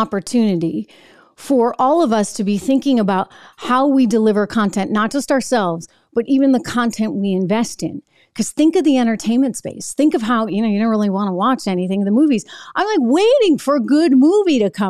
opportunity for all of us to be thinking about how we deliver content, not just ourselves, but even the content we invest in. Because think of the entertainment space. Think of how, you know, you don't really want to watch anything the movies. I'm like waiting for a good movie to come